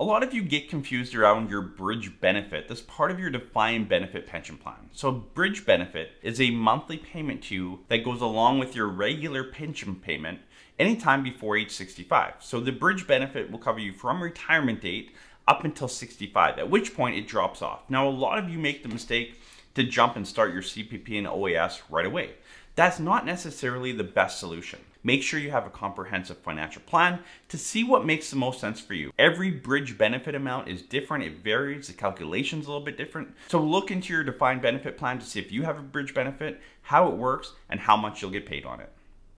A lot of you get confused around your bridge benefit. That's part of your defined benefit pension plan. So, bridge benefit is a monthly payment to you that goes along with your regular pension payment anytime before age 65. So, the bridge benefit will cover you from retirement date up until 65, at which point it drops off. Now, a lot of you make the mistake to jump and start your CPP and OAS right away. That's not necessarily the best solution. Make sure you have a comprehensive financial plan to see what makes the most sense for you. Every bridge benefit amount is different, it varies, the calculation's a little bit different. So look into your defined benefit plan to see if you have a bridge benefit, how it works, and how much you'll get paid on it.